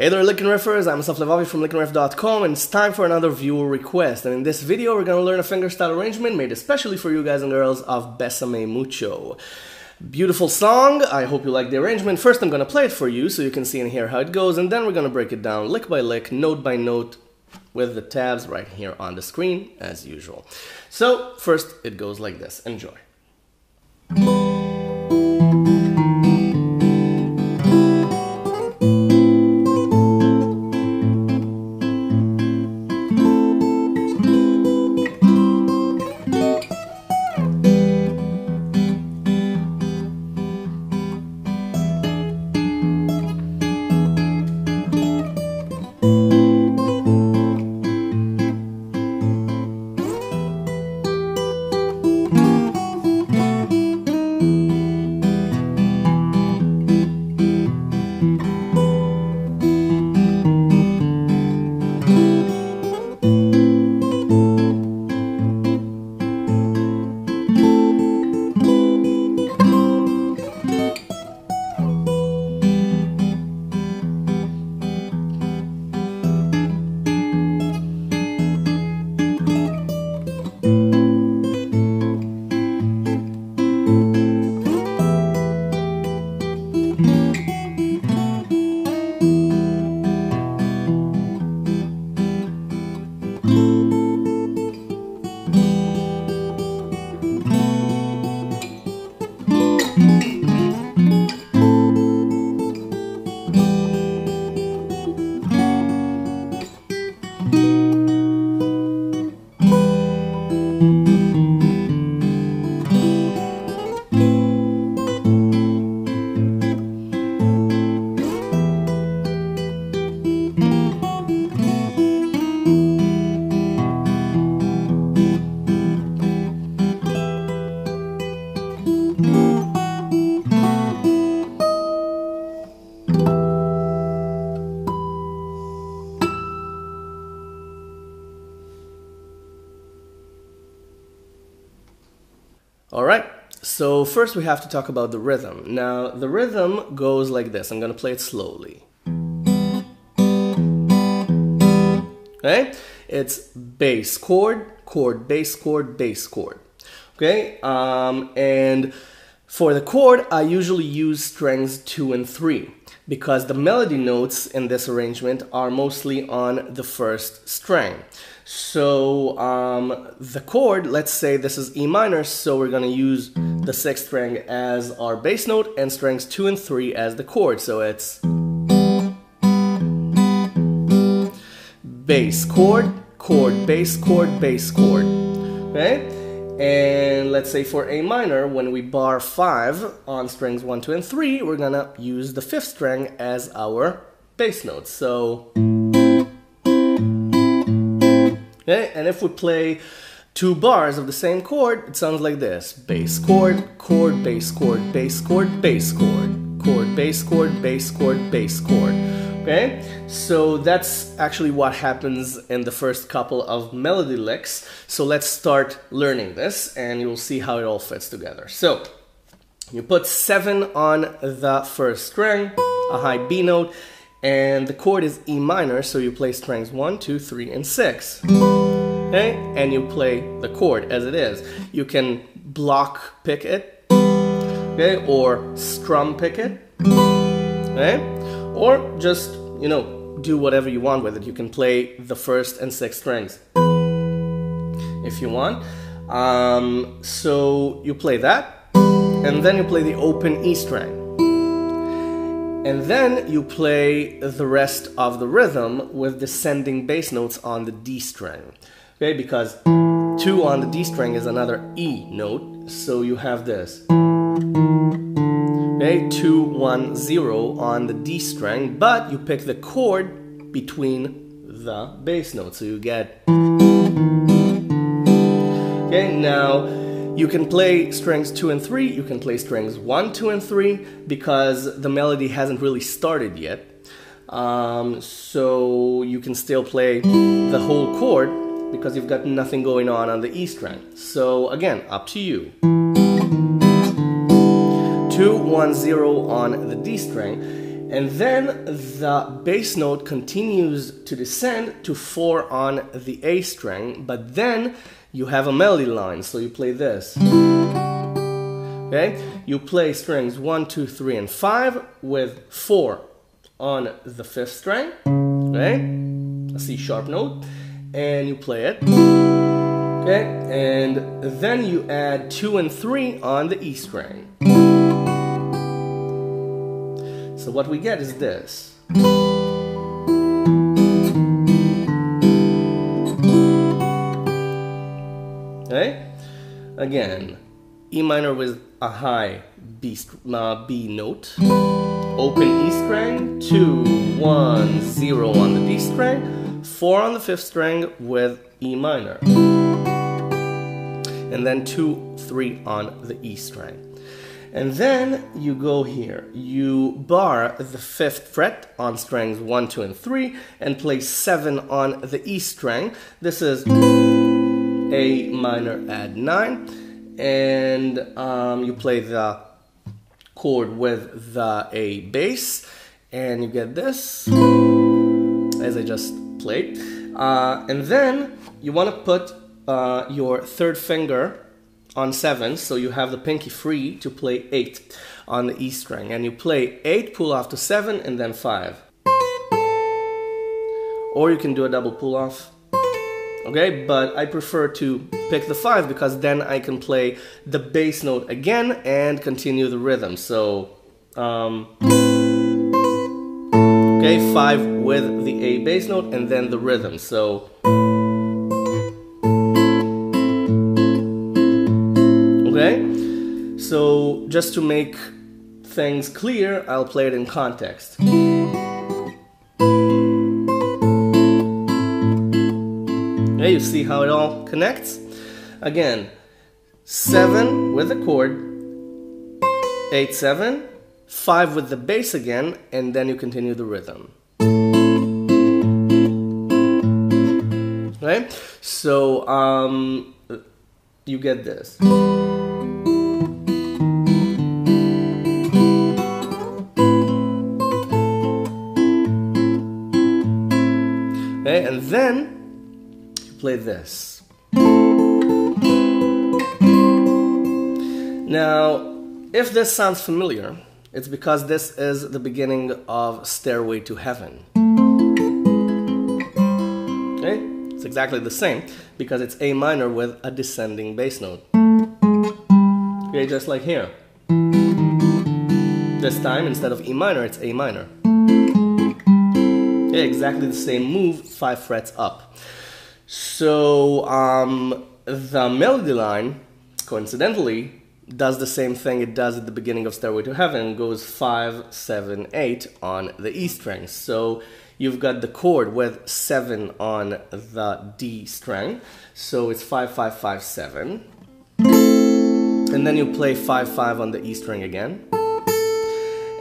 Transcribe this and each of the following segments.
Hey there, LickNRiffers. I'm Asaf Levavi from licknriff.com, and it's time for another viewer request. And in this video, we're gonna learn a fingerstyle arrangement made especially for you guys and girls of Besame Mucho. Beautiful song. I hope you like the arrangement. First, I'm gonna play it for you so you can see and hear how it goes, and then we're gonna break it down lick by lick, note by note, with the tabs right here on the screen, as usual. So, first, it goes like this. Enjoy. So first we have to talk about the rhythm. Now the rhythm goes like this. I'm to play it slowly. Okay? It's bass chord, chord, bass chord, bass chord. Okay? Um, and for the chord, I usually use strings 2 and 3 because the melody notes in this arrangement are mostly on the first string. So um, the chord, let's say this is E minor, so we're gonna use the sixth string as our bass note and strings two and three as the chord. So it's bass chord, chord, bass chord, bass chord. Okay? And let's say for A minor, when we bar five on strings one, two, and three, we're gonna use the fifth string as our bass note. So Okay? And if we play two bars of the same chord, it sounds like this. Bass chord, chord, bass chord, bass chord, bass chord. Chord, bass chord, bass chord, bass chord. Okay? So that's actually what happens in the first couple of melody licks. So let's start learning this and you'll see how it all fits together. So you put seven on the first string, a high B note, and the chord is E minor, so you play strings 1, 2, 3, and 6. Okay? And you play the chord as it is. You can block pick it, okay, or strum pick it, okay? Or just, you know, do whatever you want with it. You can play the first and sixth strings if you want. Um, so you play that, and then you play the open E string. And then you play the rest of the rhythm with descending bass notes on the D string. Okay, because 2 on the D string is another E note, so you have this. Okay, 2, 1, 0 on the D string, but you pick the chord between the bass note, so you get. Okay, now you can play strings 2 and 3, you can play strings 1, 2, and 3 because the melody hasn't really started yet. Um, so you can still play the whole chord because you've got nothing going on on the E string. So again, up to you. 2, 1, 0 on the D string. And then the bass note continues to descend to 4 on the A string, but then you have a melody line, so you play this. Okay? You play strings 1, 2, 3, and 5 with 4 on the 5th string, okay? A C sharp note, and you play it. Okay? And then you add 2 and 3 on the E string. So what we get is this. Okay? Again, E minor with a high B, uh, B note, open E string, two, one, zero on the D string, 4 on the 5th string with E minor, and then 2, 3 on the E string. And then you go here, you bar the 5th fret on strings 1, 2, and 3, and play 7 on the E string. This is A minor add 9 and um, you play the chord with the A bass, and you get this, as I just played. Uh, and then you want to put uh, your third finger on 7, so you have the pinky free to play 8 on the E string. And you play 8, pull off to 7, and then 5. Or you can do a double pull off okay but I prefer to pick the 5 because then I can play the bass note again and continue the rhythm so um, okay 5 with the A bass note and then the rhythm so okay so just to make things clear I'll play it in context Okay, you see how it all connects? Again, 7 with a chord, 8, 7, 5 with the bass again, and then you continue the rhythm. Right? so um, you get this. Okay, and then you play this. Now, if this sounds familiar, it's because this is the beginning of Stairway to Heaven. Okay? It's exactly the same because it's A minor with a descending bass note. Okay, just like here. This time, instead of E minor, it's A minor. Okay, exactly the same move, five frets up. So um, the melody line, coincidentally, does the same thing it does at the beginning of Stairway to Heaven, goes 5, 7, 8 on the E string. So you've got the chord with 7 on the D string. So it's 5, 5, 5, 7. And then you play 5, 5 on the E string again.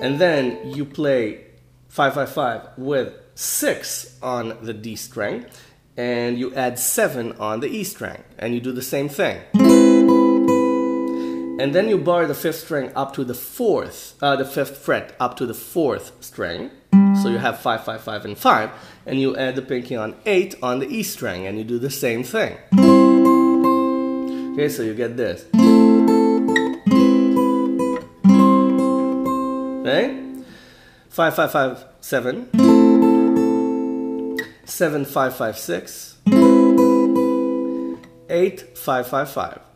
And then you play 5, 5, 5 with 6 on the D string and you add 7 on the E string and you do the same thing. And then you bar the fifth string up to the fourth, uh, the fifth fret up to the fourth string. So you have 5, 5, 5, and 5. And you add the pinky on 8 on the E string and you do the same thing. Okay, so you get this. Okay? 5, 5, 5, 7 7556 8555.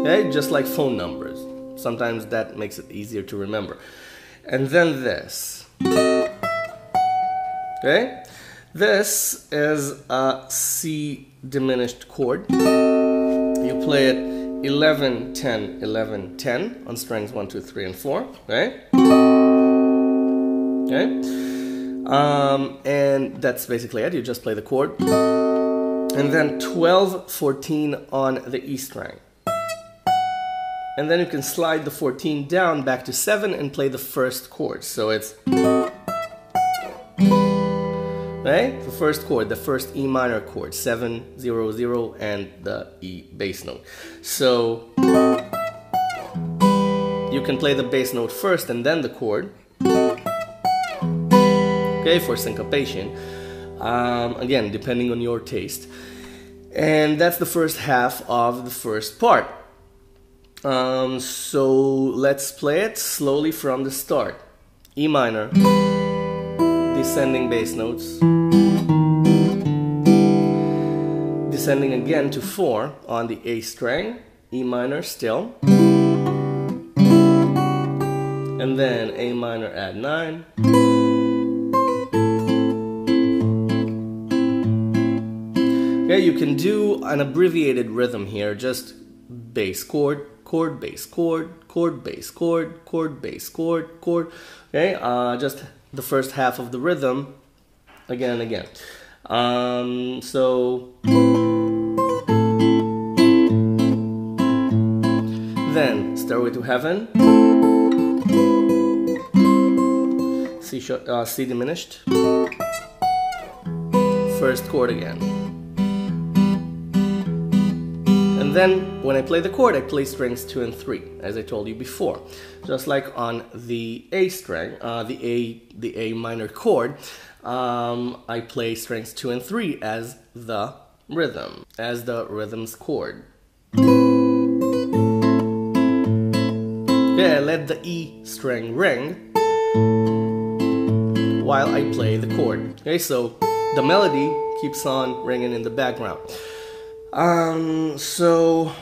Okay, just like phone numbers. Sometimes that makes it easier to remember. And then this. Okay? This is a C diminished chord. You play it 11, 10, 11, 10 on strings 1, 2, 3, and 4. Okay? Okay? Um, and that's basically it. You just play the chord. And then 12, 14 on the E string. And then you can slide the 14 down back to 7 and play the first chord. So it's right? The first chord, the first E minor chord, 7, 0, 0, and the E bass note. So you can play the bass note first and then the chord. okay, for syncopation. Um, again, depending on your taste. And that's the first half of the first part. Um, so let's play it slowly from the start. E minor, descending bass notes, descending again to 4 on the A string, E minor still, and then A minor add 9. Okay, you can do an abbreviated rhythm here, just bass chord, chord, bass chord, chord, bass chord, chord, bass chord, chord. Okay, uh, just the first half of the rhythm again and again. Um, so then Stairway to Heaven, C, uh, C diminished, first chord again. And then when I play the chord, I play strings two and three, as I told you before. Just like on the A string, uh, the A, the A minor chord, um, I play strings two and three as the rhythm, as the rhythm's chord. Yeah, I let the E string ring while I play the chord. Okay, so the melody keeps on ringing in the background. Um, so.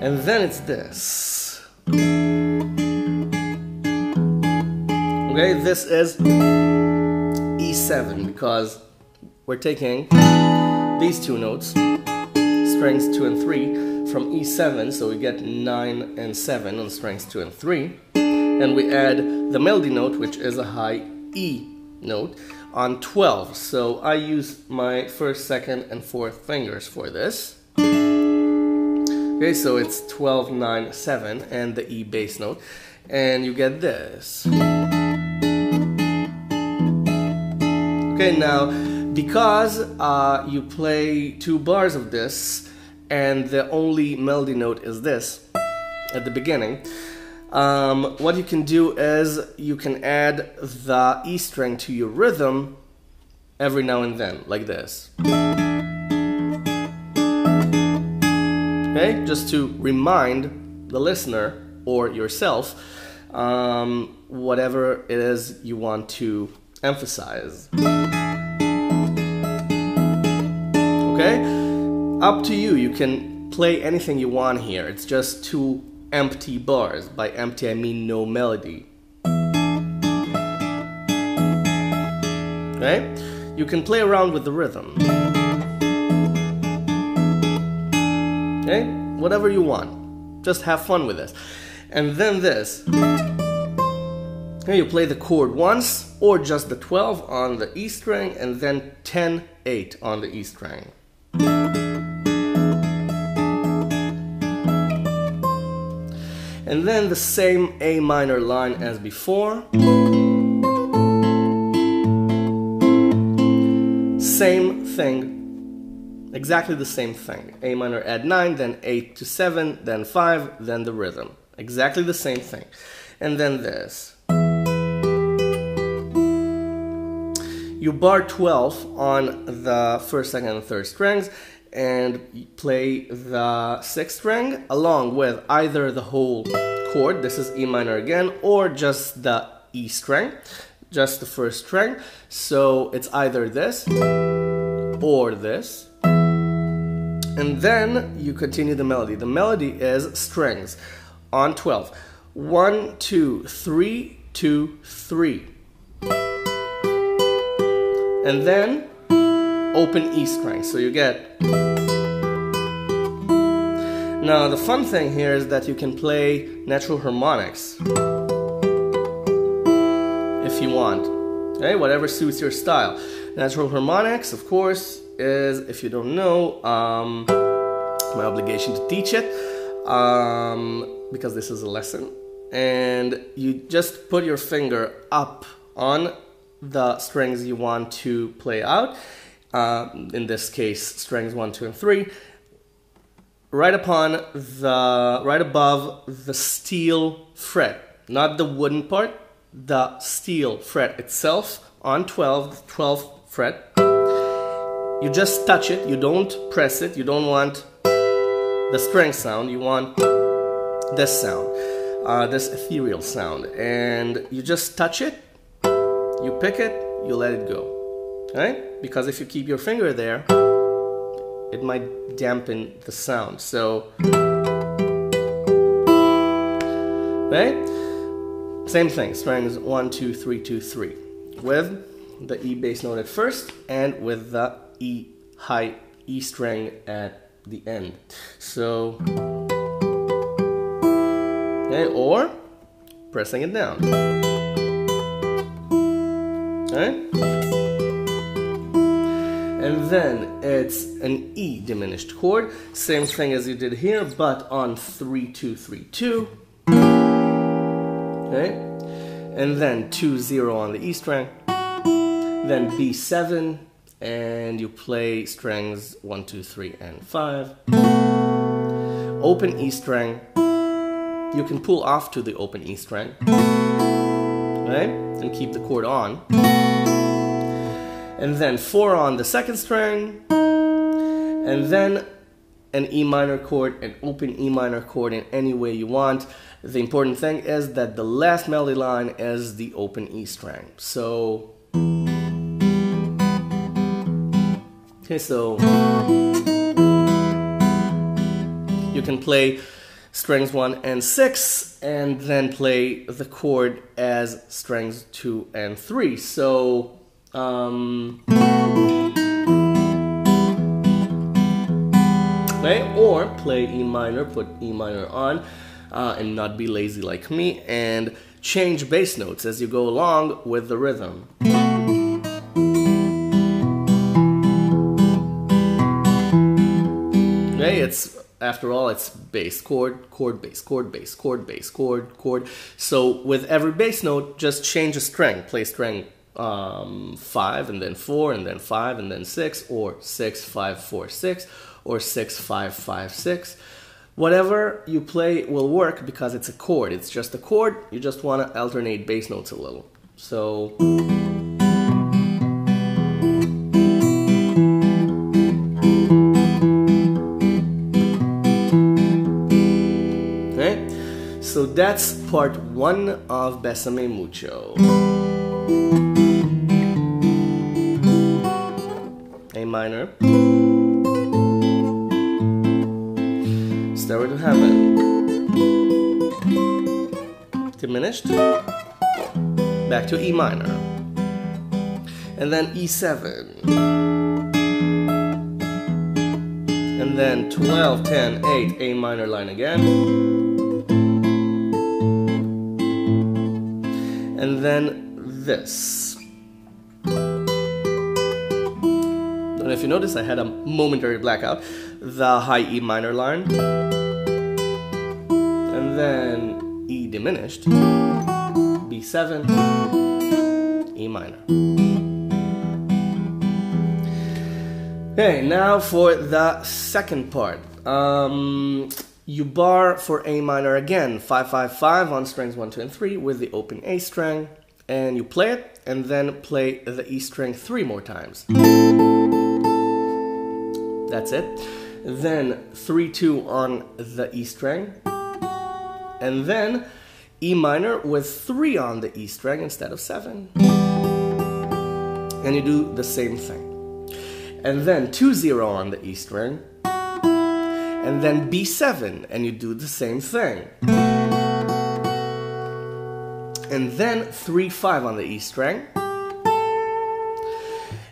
And then it's this. Okay, this is E7 because we're taking these two notes, strings 2 and 3, from E7, so we get 9 and 7 on strings 2 and 3. And we add the melody note, which is a high E note on 12. So I use my first, second, and fourth fingers for this. Okay, so it's 12, 9, 7, and the E bass note. And you get this. Okay, now, because uh, you play two bars of this, and the only melody note is this at the beginning, um, what you can do is you can add the E string to your rhythm every now and then, like this. Okay, just to remind the listener or yourself um, whatever it is you want to emphasize. Okay, up to you. You can play anything you want here. It's just two empty bars. By empty, I mean no melody. Okay? You can play around with the rhythm. Okay? Whatever you want. Just have fun with this. And then this. Here you play the chord once, or just the 12 on the E string, and then 10 8 on the E string. And then the same A minor line as before. Same thing, exactly the same thing. A minor add 9, then 8 to 7, then 5, then the rhythm. Exactly the same thing. And then this. You bar 12 on the first, second, and third strings, and play the sixth string along with either the whole chord, this is E minor again, or just the E string, just the first string. So it's either this or this. And then you continue the melody. The melody is strings on 12. One, two, three, two, three. And then open E string. So you get. Now, the fun thing here is that you can play natural harmonics if you want. Okay, whatever suits your style. Natural harmonics, of course, is if you don't know, um, my obligation to teach it um, because this is a lesson. And you just put your finger up on the strings you want to play out uh, in this case strings 1, 2, and 3, right upon the right above the steel fret, not the wooden part, the steel fret itself on 12, 12th fret. You just touch it, you don't press it, you don't want the string sound, you want this sound, uh, this ethereal sound. And you just touch it, you pick it, you let it go. Right? Because if you keep your finger there, it might dampen the sound. So, right? Same thing, strings one, two, three, two, three, with the E bass note at first and with the E high E string at the end. So, okay, or pressing it down. Okay? Then it's an E diminished chord, same thing as you did here, but on 3 2 3 2. Okay, and then 2 0 on the E string, then B7, and you play strings 1 2 3 and 5. Open E string, you can pull off to the open E string, right, and keep the chord on and then four on the second string, and then an E minor chord, an open E minor chord in any way you want. The important thing is that the last melody line is the open E string. So, okay, so you can play strings 1 and 6 and then play the chord as strings 2 and 3. So um, okay, or play E minor, put E minor on, uh, and not be lazy like me, and change bass notes as you go along with the rhythm. Okay, it's after all, it's bass, chord, chord, bass, chord, bass, chord, bass, chord, chord. So with every bass note, just change a string. Play string um, five and then four and then five and then six or six five four six or six five five six. Whatever you play will work because it's a chord. It's just a chord. You just want to alternate bass notes a little. So okay? So that's part one of Besame Mucho. Minor. Stairway to Heaven. Diminished. Back to E minor. And then E7. And then 12, 10, 8, A minor line again. And then this. And if you notice, I had a momentary blackout. The high E minor line. And then E diminished. B7. E minor. Okay, now for the second part. Um, you bar for A minor again, 555 on strings 1, 2, and 3 with the open A string, and you play it, and then play the E string three more times. That's it. Then 3 2 on the E string. And then E minor with 3 on the E string instead of 7. And you do the same thing. And then 2 0 on the E string. And then B7, and you do the same thing. And then 3 5 on the E string.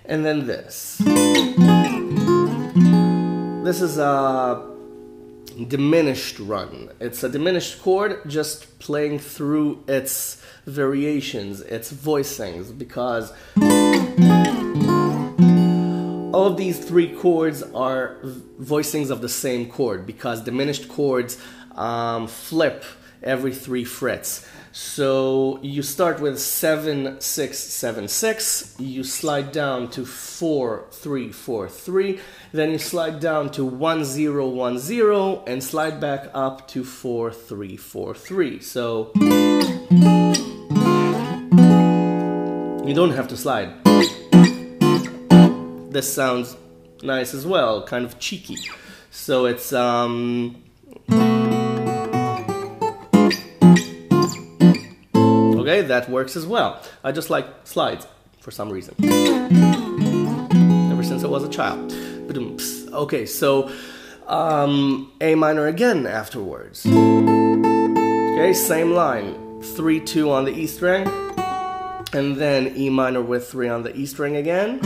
And then this. This is a diminished run. It's a diminished chord just playing through its variations, its voicings, because all of these three chords are voicings of the same chord because diminished chords um, flip every three frets. So you start with 7, 6, 7, 6, you slide down to 4, 3, 4, 3, then you slide down to 1, 0, 1, 0, and slide back up to 4, 3, 4, 3. So you don't have to slide. This sounds nice as well, kind of cheeky. So it's um Okay, that works as well. I just like slides for some reason. Ever since I was a child. Okay, so um, A minor again afterwards. Okay, same line. 3 2 on the E string, and then E minor with 3 on the E string again,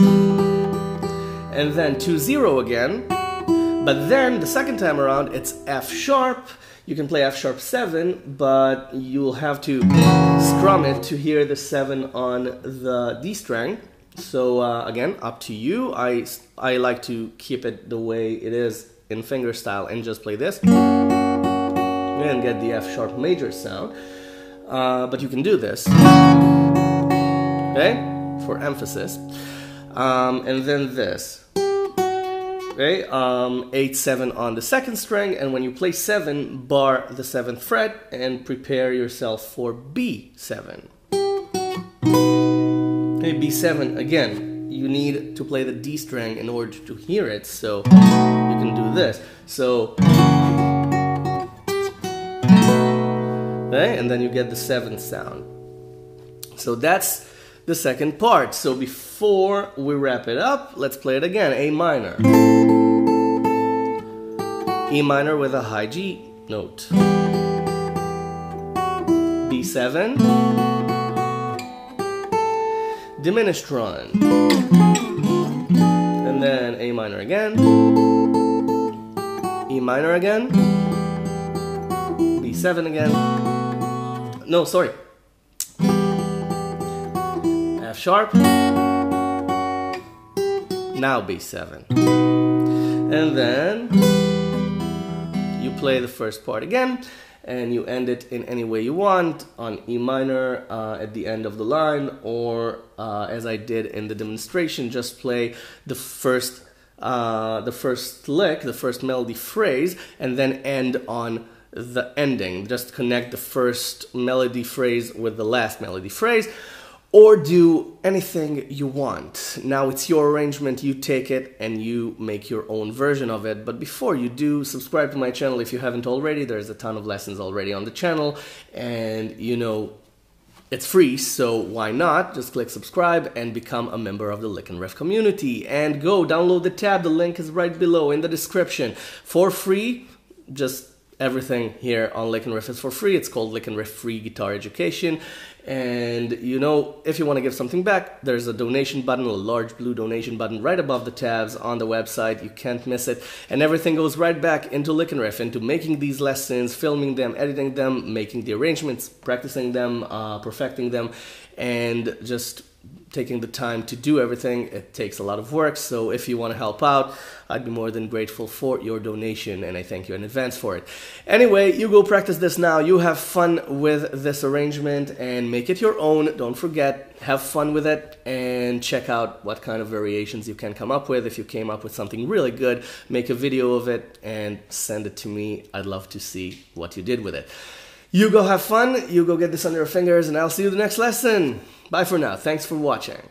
and then 2 0 again. But then the second time around, it's F sharp you can play F sharp 7, but you'll have to strum it to hear the 7 on the D string. So uh, again, up to you. I, I like to keep it the way it is in finger style and just play this and get the F sharp major sound. Uh, but you can do this, okay, for emphasis. Um, and then this okay um, 8 7 on the second string and when you play 7 bar the 7th fret and prepare yourself for B7 okay B7 again you need to play the D string in order to hear it so you can do this. So okay and then you get the 7th sound. So that's the second part. So before we wrap it up, let's play it again. A minor. E minor with a high G note. B7. Diminished run. And then A minor again. E minor again. B7 again. No, sorry. F sharp. Now B7. And then you play the first part again and you end it in any way you want on E minor uh, at the end of the line or uh, as I did in the demonstration just play the first uh, the first lick the first melody phrase and then end on the ending just connect the first melody phrase with the last melody phrase or do anything you want. Now it's your arrangement, you take it and you make your own version of it. But before you do, subscribe to my channel if you haven't already. There's a ton of lessons already on the channel and you know it's free, so why not? Just click subscribe and become a member of the LickNRiff community. And go download the tab, the link is right below in the description. For free, just everything here on LickNRiff is for free. It's called LickNRiff Free Guitar Education. And you know, if you want to give something back, there's a donation button, a large blue donation button right above the tabs on the website. You can't miss it. And everything goes right back into LickNRiff, into making these lessons, filming them, editing them, making the arrangements, practicing them, uh, perfecting them, and just taking the time to do everything. It takes a lot of work, so if you want to help out, I'd be more than grateful for your donation, and I thank you in advance for it. Anyway, you go practice this now. You have fun with this arrangement and make it your own. Don't forget, have fun with it and check out what kind of variations you can come up with. If you came up with something really good, make a video of it and send it to me. I'd love to see what you did with it. You go have fun, you go get this under your fingers, and I'll see you the next lesson. Bye for now. Thanks for watching.